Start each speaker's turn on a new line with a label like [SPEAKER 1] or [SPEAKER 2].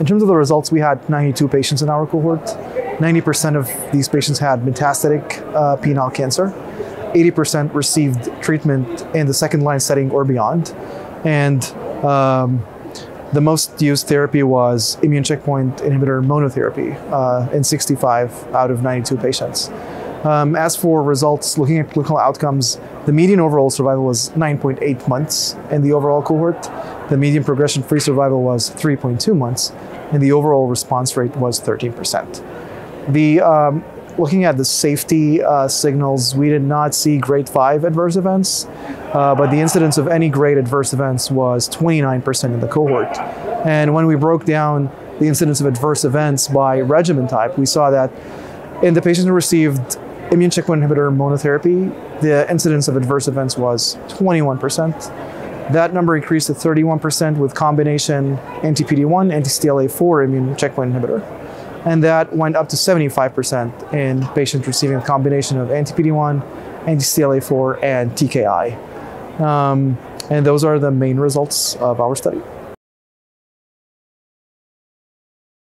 [SPEAKER 1] in terms of the results, we had 92 patients in our cohort. 90% of these patients had metastatic uh, penile cancer. 80% received treatment in the second line setting or beyond. And um, the most used therapy was immune checkpoint inhibitor monotherapy uh, in 65 out of 92 patients. Um, as for results, looking at clinical outcomes, the median overall survival was 9.8 months in the overall cohort. The median progression free survival was 3.2 months, and the overall response rate was 13%. The um, looking at the safety uh, signals, we did not see grade 5 adverse events, uh, but the incidence of any grade adverse events was 29% in the cohort. And when we broke down the incidence of adverse events by regimen type, we saw that in the patients who received immune checkpoint inhibitor monotherapy, the incidence of adverse events was 21%. That number increased to 31% with combination anti-PD-1, anti-CTLA-4 immune checkpoint inhibitor. And that went up to 75% in patients receiving a combination of anti-PD-1, anti-CTLA-4, and TKI. Um, and those are the main results of our study.